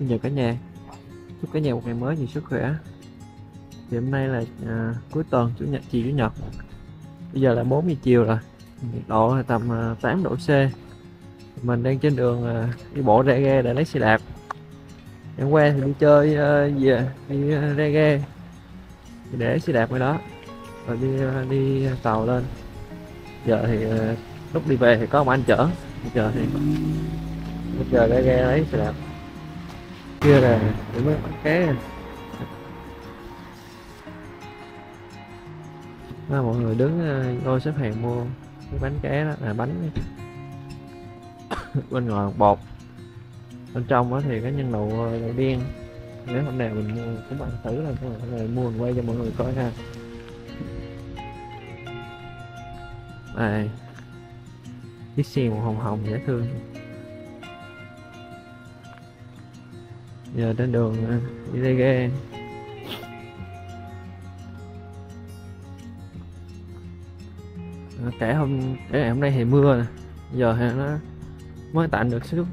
Xin chào cả nhà. Chúc cả nhà một ngày mới nhiều sức khỏe. Thì hôm nay là à, cuối tuần Chủ nhật chiều Chủ nhật. Bây giờ là 4 giờ chiều rồi. Nhiệt độ là tầm à, 8 độ C. Mình đang trên đường à, đi bộ ra ghe để lấy xe đạp. Hôm qua thì đi chơi à, về đi à, ra ghe thì để xe đạp ở đó. Rồi đi à, đi tàu lên. Giờ thì à, lúc đi về thì có một anh chở. Bây giờ thì bây giờ ra ghe lấy xe đạp kia là những mới bánh cá à, mọi người đứng ờ, xếp hàng mua cái bánh cá đó là bánh. Bên ngoài bột. Bên trong đó thì có nhân đậu đậu à, đen. Nếu hôm nào mình mua cũng ăn thử là mọi người mua mình quay cho mọi người coi ha. Này chiếc xe màu hồng hồng dễ thương. Giờ trên đường ờ, đi đây ghe ờ, kể cả hôm cả ngày hôm nay thì mưa nè. Giờ thì nó mới tạnh được xíu.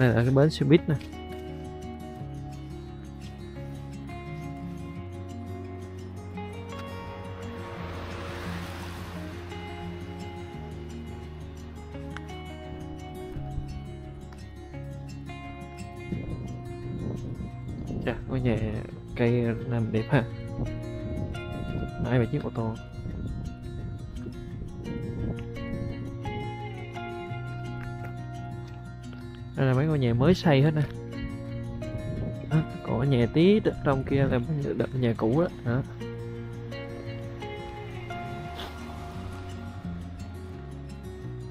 Đây là cái bến xe buýt nè. Chà, ngôi nhà cây làm đẹp ha. Hai về chiếc ô tô. Đây là mấy ngôi nhà mới xây hết nè. Đó, Còn nhà tí trong kia là mấy nhà cũ đó, đó.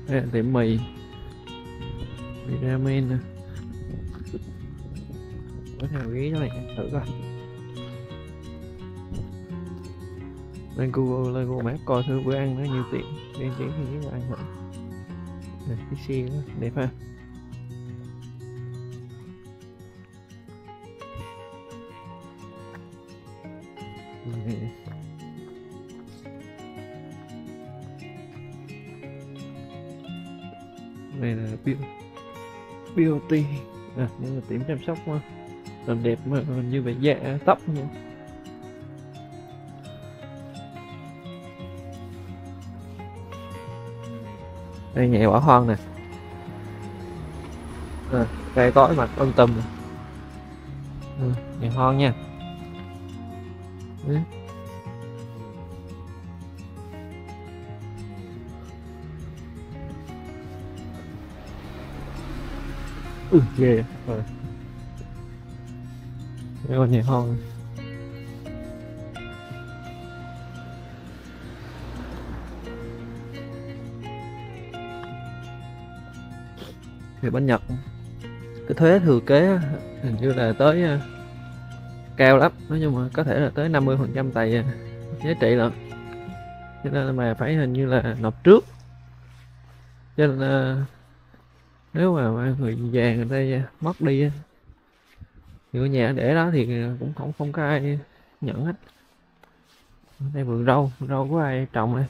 Đây là tiệm mì. Mì ramen nè. Bữa nào ghé cho này thử coi. Lên Google lên Google map coi thử bữa ăn nó nhiều tiệm. Đi chỉ thì là ăn thử. Này cái xe đó đẹp ha. vị này là Beauty Beauty à, nhưng là tiệm chăm sóc mà làm đẹp mà như vậy dạ tóc nữa đây nhẹ quả hoang nè à, cây cối mặt âm tùm nè. ừ, nhẹ hoang nha ừ. Ừ ghê rồi đây ờ. còn nhảy hoang thì bên Nhật, cái thuế thừa kế hình như là tới ờ, cao lắm. Nói chung mà có thể là tới 50 phần trăm tài ờ, giá trị lận. Cho nên là mà phải hình như là nộp trước. Cho nên là nếu mà người già người ta mất đi thì ở nhà để đó thì cũng không không có ai nhận hết. Đây vườn rau rau của ai trồng đây?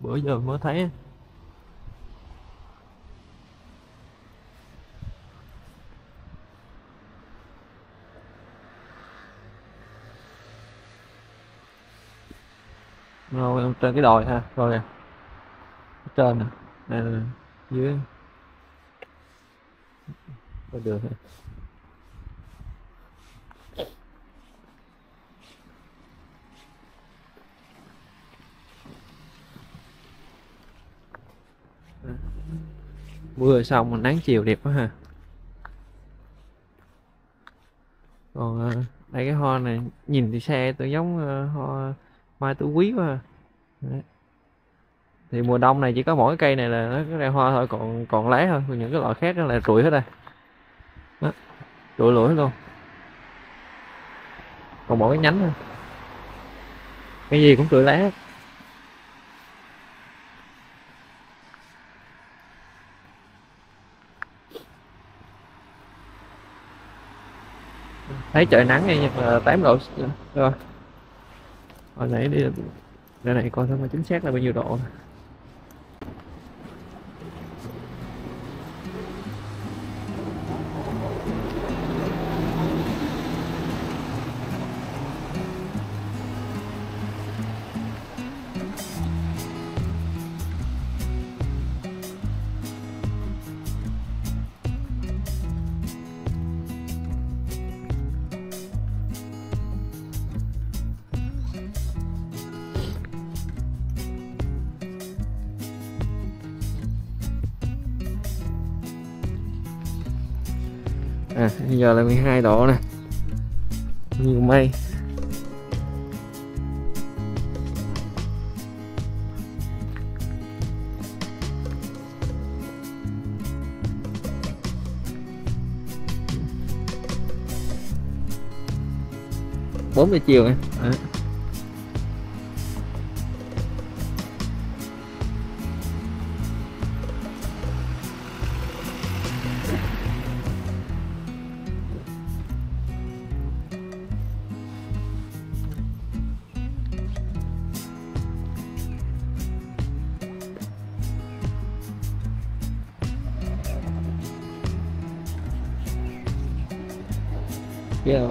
Bữa giờ mới thấy á. trên cái đồi ha. Rồi trên nè. Dưới. Có đường ha mưa xong mà nắng chiều đẹp quá ha. Còn ờ, đây cái hoa này nhìn thì xe tự giống ờ, hoa mai tứ quý quá. À. Đấy. thì mùa đông này chỉ có mỗi cây này là nó ra hoa thôi, còn còn lá thôi, còn những cái loại khác đó là rụi hết đây đó. Rủi lũi luôn. Còn mỗi cái nhánh thôi. Cái gì cũng trụi lá thấy trời nắng nha, nhưng mà tám độ, rồi hồi nãy đi đây này coi xem chính xác là bao nhiêu độ. À giờ là 12 độ nè. Nhiều mây. Bốn giờ chiều nè. À.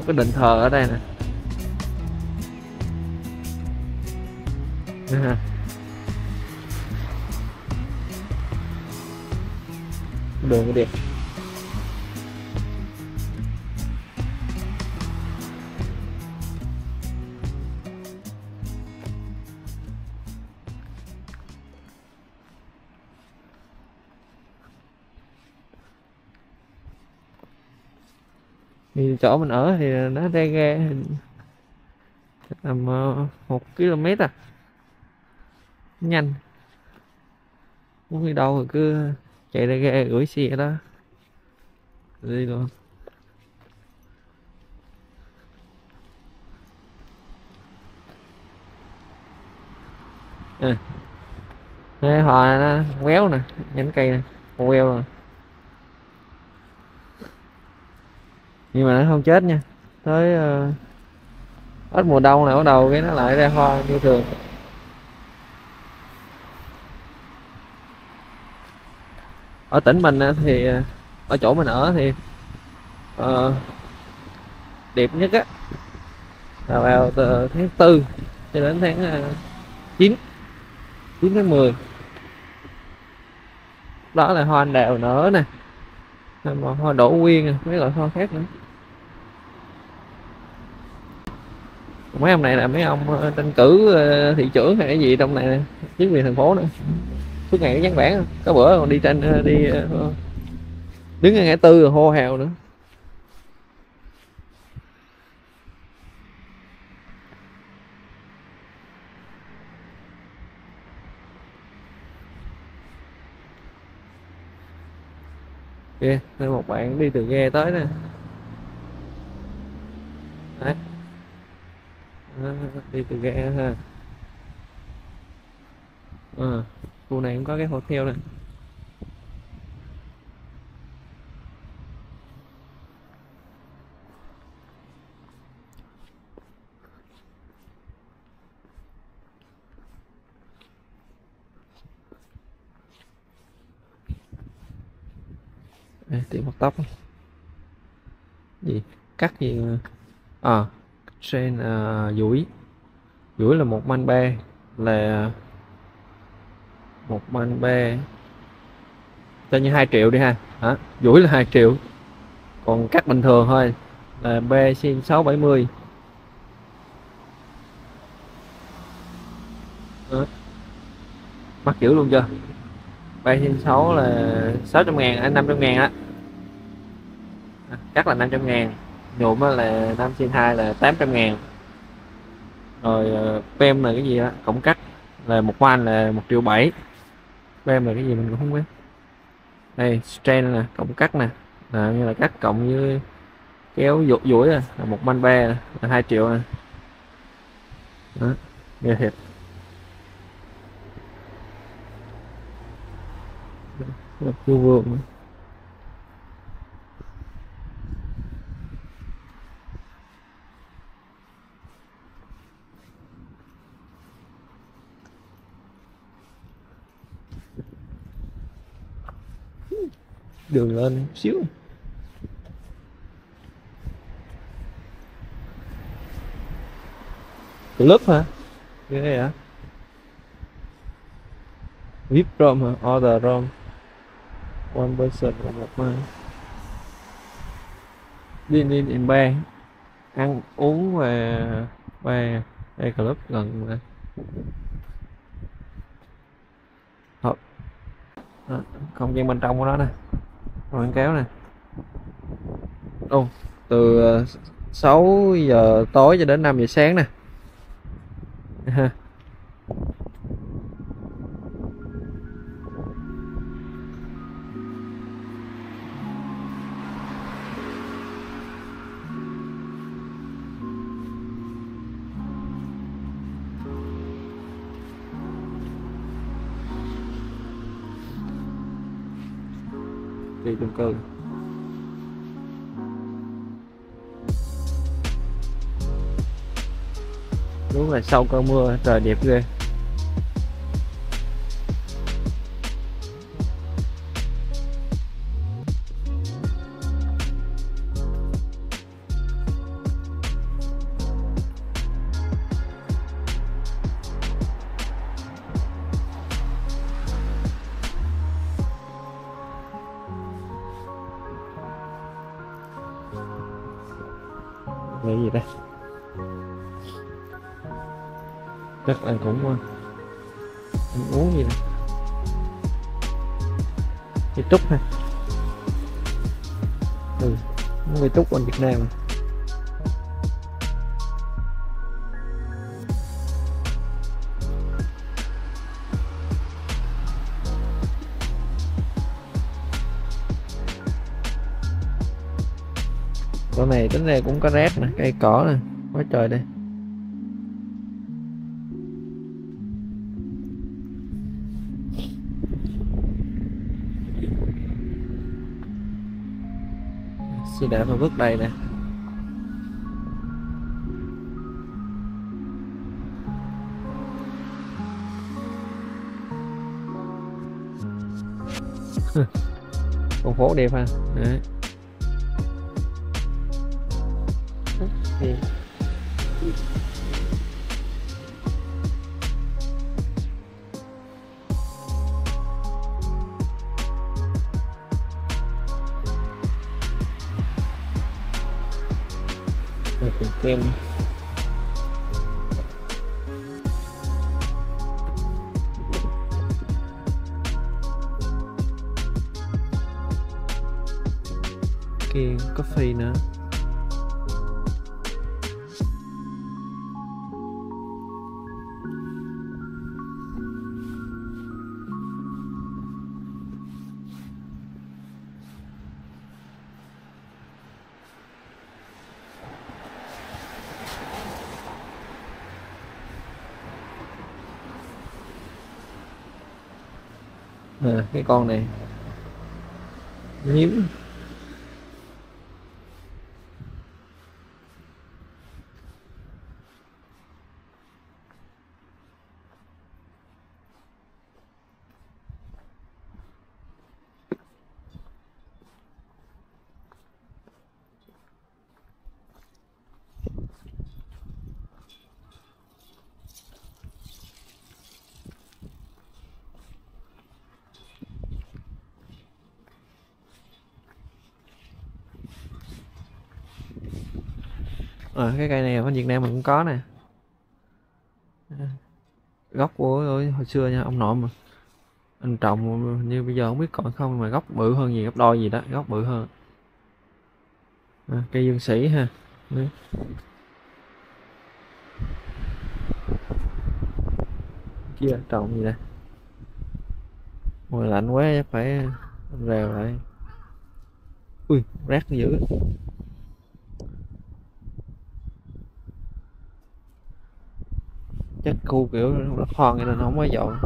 cái đền thờ ở đây nè. Đường đẹp. Thì chỗ mình ở thì nó ra ra tầm ờ, một km à. Nhanh. Muốn đi đâu thì cứ chạy ra ga gửi xe đó. Đi luôn. À. Đây, hòa nó quéo nè nhánh cây nè queo rồi nhưng mà nó không chết nha. Tới uh, hết mùa đông là bắt đầu cái nó lại ra hoa như thường. Ở tỉnh mình thì ờ, ở chỗ mình ở thì uh, đẹp nhất á là vào từ tháng tư cho đến tháng uh, 9 9 tháng 10 đó là hoa anh đào nở nè. Mà hoa đổ quyên mấy loại hoa khác nữa. Mấy ông này là mấy ông ờ, tranh cử ờ, thị trưởng hay cái gì trong này nè chính quyền thành phố nữa. Suốt ngày có dán bản có bữa còn đi tranh ờ, đi đứng ở ngã tư rồi hô hào nữa. Kia yeah, một bạn đi từ ghe tới nè Đấy. Đó, đi từ ghế ha. À, khu này cũng có cái hotel này. Đây, tiệm một tóc. Gì? Cắt gì à trên ờ, uh, duỗi duỗi là một man be là một man be. Cho như 2 triệu đi ha. Hả? Duỗi là 2 triệu. Còn cắt bình thường thôi là B xin 670 Đó. mắc dữ luôn chưa? B xin 6 là 600 ngàn à, 500 ngàn á. À, cắt là 500 ngàn. Nhuộm là 5 xin 2 là 800 ngàn rồi ờ, pem là cái gì đó cộng cắt là một van là một triệu bảy, pem là cái gì mình cũng không biết. Đây strain nè cộng cắt nè. Là như là cắt cộng với kéo dụ duỗi à, là một man be à, là hai triệu à. Đó nghe thiệt. Là vua đường lên xíu. Club hả? Ghê hả? Vip room hả? Order room one person và một mai đi đi đi, ba. Ăn uống và ba. Đây, club gần mà. Hộp. Không gian bên trong của nó nè quảng cáo nè. Ô từ ờ, 6 giờ tối cho đến 5 giờ sáng nè ha đi chung cư. Đúng là sau cơn mưa trời đẹp ghê. Cái gì đây? Chắc là cũng anh ăn uống gì đây? Cái trúc ha. Ừ cái trúc bên Việt Nam này. Chỗ này tính ra cũng có rác nè, cây cỏ nè, quá trời đây. Xe đạp mà vứt đây nè. Con phố đẹp ha. Đấy. Thì Rồi cùng kia coffee nữa. À, cái con này. Nhím cái cây này ở Việt Nam mình cũng có nè. Gốc của của hồi xưa nha ông nội mà. Anh trồng như bây giờ không biết còn không mà gốc bự hơn gì gấp đôi gì đó gốc bự hơn. À, cây dương sĩ ha. Đấy. kia trồng gì đây? Mùa lạnh quá chắc phải rèo lại. Ui rác dữ. Chắc khu kiểu nó hoang nên không có dọn.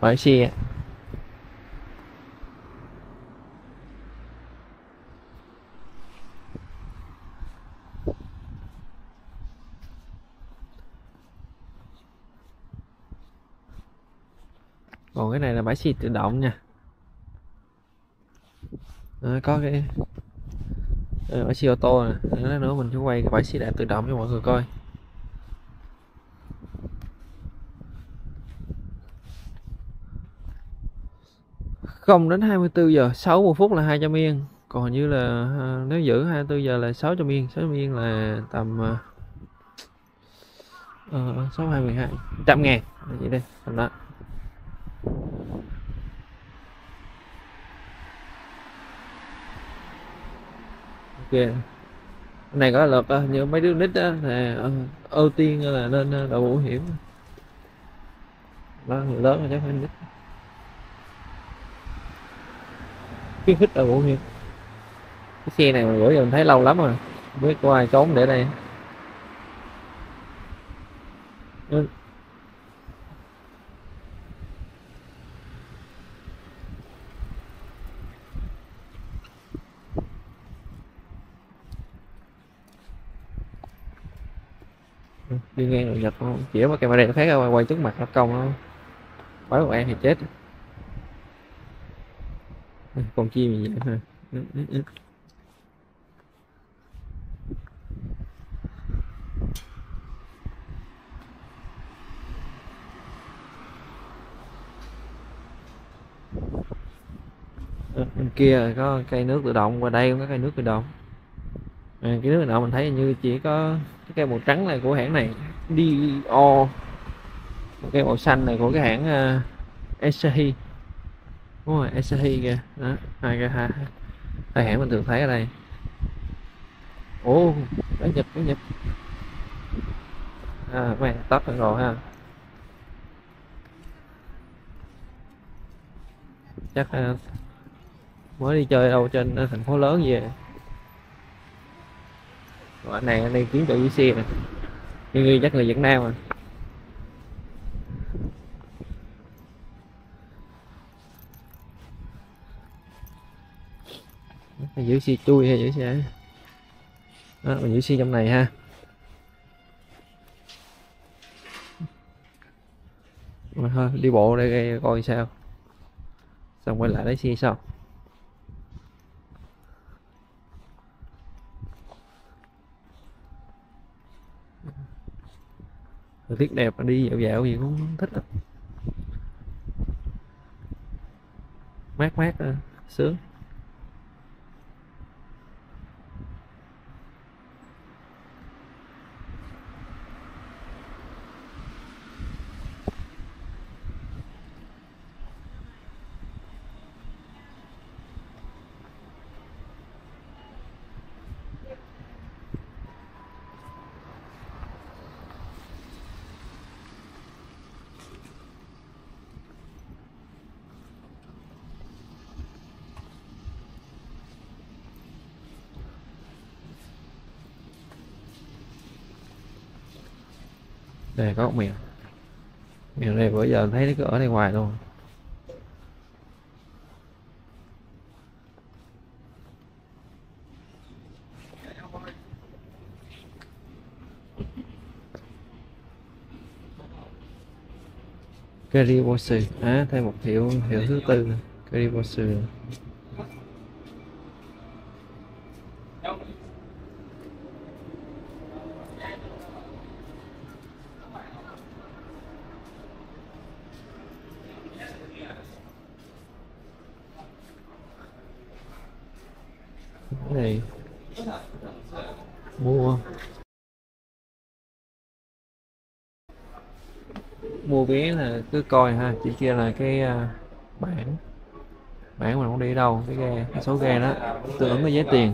Bãi xe còn cái này là bãi xe tự động nha. À, có cái ờ, bãi xe ô tô nè. Nữa mình sẽ quay cái bãi xe đạp tự động cho mọi người coi. 0 đến 24 giờ 60 phút là 200 yên. Còn như là nếu giữ 24 giờ là 600 yên 600 yên là tầm uh, uh, 6 2 12 trăm ngàn vậy đây tầm đó. Ok. Cái này có luật uh, à, như mấy đứa nít đó, thì ờ, ưu tiên là nên uh, đội bảo hiểm. Đó người lớn là chắc phải nít. Khuyến khích ở vũ hiểm cái xe này mà gửi mình thấy lâu lắm rồi. Không biết có ai trốn để đây. Ừ. ừ đi ngang rồi nhật không? Chỉ mà camera nó thấy quay, quay trước mặt nó công nó bói một em thì chết con chim gì vậy ha bên kia có cây nước tự động qua đây cũng có cây nước tự động. À, cái nước tự động mình thấy như chỉ có cái cây màu trắng này của hãng này Dio Một cây màu xanh này của cái hãng à, uh, Asahi đúng rồi Asahi kìa. Đó hai cái hai hai hãng mình thường thấy ở đây. Ồ cái nhật cái nhật. À mày tắt rồi ha. Chắc uh, mới đi chơi đâu trên uh, thành phố lớn về rồi anh này anh đi kiếm chỗ dưới xe nè như chắc là Việt Nam à. Giữ xe chui hay giữ xe. Đó, mình giữ xe trong này ha. Mà thôi đi bộ đây coi sao. Xong quay lại lấy xe sau. Thời tiết đẹp mà đi dạo dạo gì cũng thích lắm. Mát mát à, sướng. Đây có miệng. Mèo mèo này bữa giờ thấy nó cứ ở đây ngoài luôn. Gary Bossy à thêm một hiệu hiệu thứ tư Gary Bossy cái này mua mua vé là cứ coi ha. Chỉ kia là cái uh, bảng bảng mà không đi đâu. Cái ghe cái số ghe đó tương ứng với giá tiền.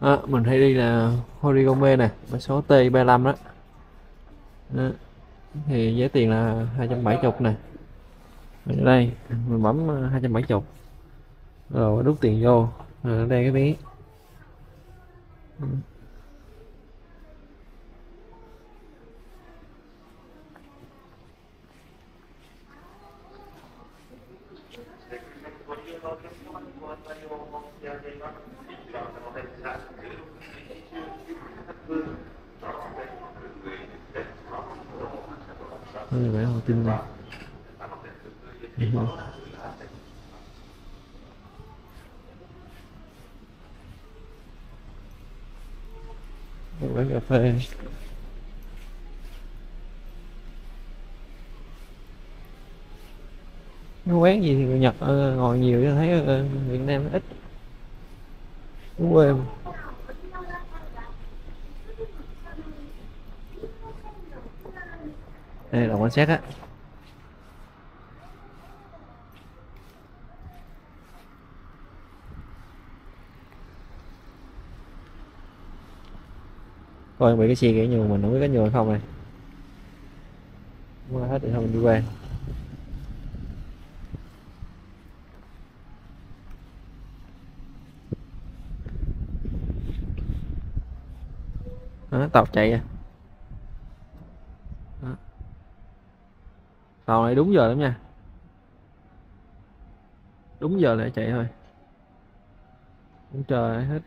À, mình hay đi là Horigome nè mã số T35 đó. đó. Thì giá tiền là 270 nè. Ở đây mình bấm à, 270 rồi đút tiền vô ở đây cái vé hơi là bản thông tin này một quán cà phê. Cái quán gì thì người Nhật ờ, ngồi nhiều cho thấy ờ, Việt Nam ít. Quê mà. Đây là quan sát á. Coi bị cái xe kẻ nhường mình không biết có nhường hay không này. Qua hết thì thôi mình đi qua. Đó, tàu chạy à tàu này đúng giờ lắm nha. Đúng giờ để chạy thôi. Cũng chờ hết.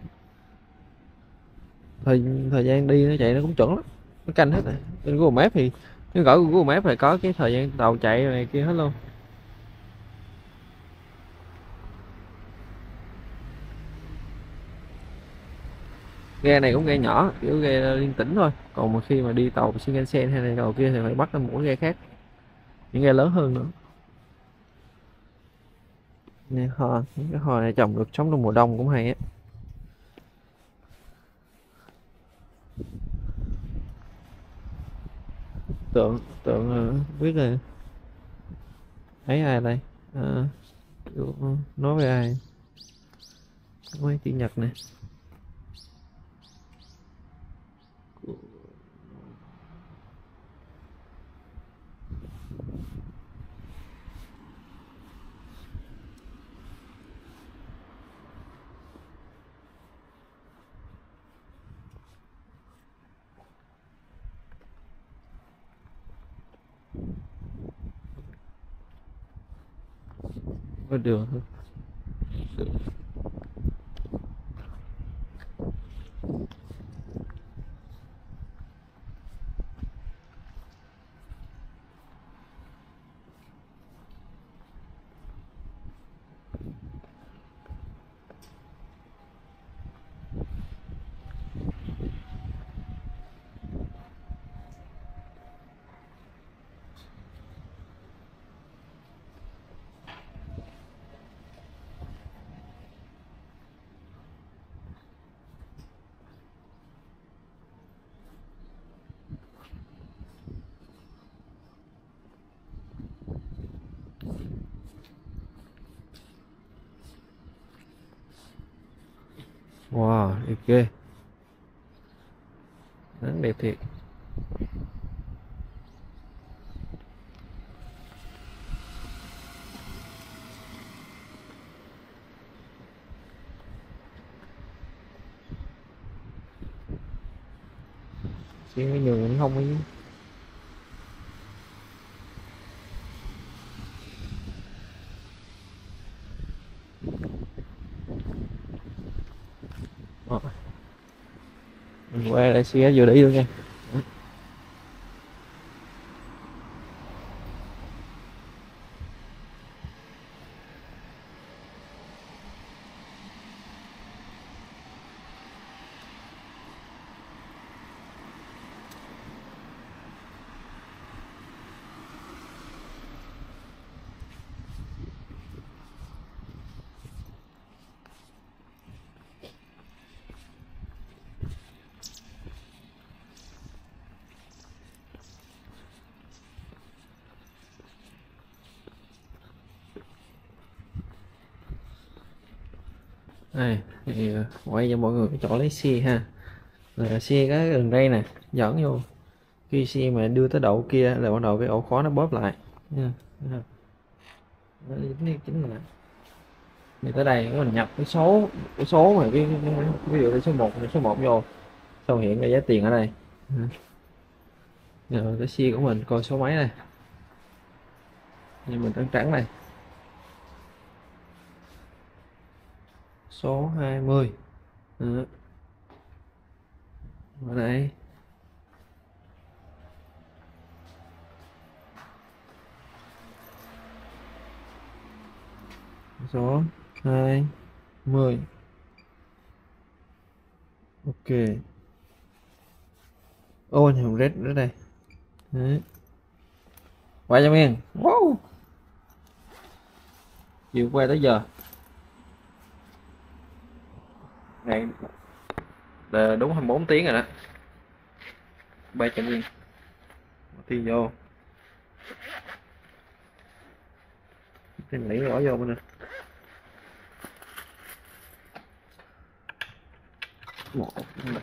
Thời thời gian đi nó chạy nó cũng chuẩn lắm. Nó canh hết rồi. Trên Google Maps thì nếu gõ Google Maps thì có cái thời gian tàu chạy này kia hết luôn. Ghe này cũng ghe nhỏ, kiểu ghe liên tỉnh thôi. Còn mà khi mà đi tàu Shinkansen hay là tàu kia thì phải bắt lên một ghe khác những ghe lớn hơn nữa. Nè ho những cái ho này trồng được sống trong mùa đông cũng hay á. Tượng tượng uh, biết là thấy ai đây? À, nói với ai? Nói chữ nhật nè có đường wow đẹp ghê. Nắng đẹp thiệt. Chỉ nhường cũng không ấy Ờ. mình qua lại xe vừa đi luôn nha. Đây thì ờ, quay cho mọi người cái chỗ lấy xe ha. Là xe cái đường ray nè dẫn vô. Khi xe mà đưa tới đậu kia là bắt đầu cái ổ khóa nó bóp lại. Nha nó chính là thì tới đây mình nhập cái số cái số mà cái, ví dụ là số 1 số 1 vô xong hiện ra giá tiền ở đây. Rồi cái xe của mình coi số mấy này như mình trắng trắng này số 20 Đó. ở đây. Số 20 ok. Ôi thằng red nữa đây. Đấy. quay cho miền wow. Chiều quay tới giờ. Này. Là đúng 24 tiếng rồi đó. Bay cho miền tiền vô. Tiền lấy rõ vô bên này. Một rồi.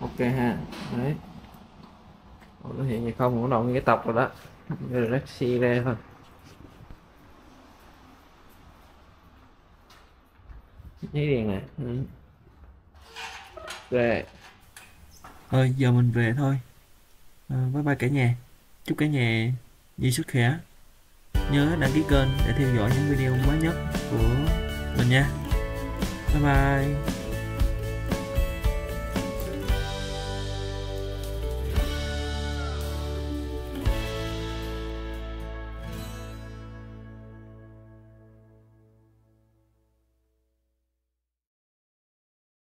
Ok ha. Đấy. Ủa, nó hiện gì không? Nó đầu cái tập rồi đó rất xì ra thôi. Thấy đèn nè ừ. về. Thôi giờ mình về thôi. À, bye bye cả nhà. Chúc cả nhà nhiều sức khỏe. Nhớ đăng ký kênh để theo dõi những video mới nhất của mình nha. Bye bye.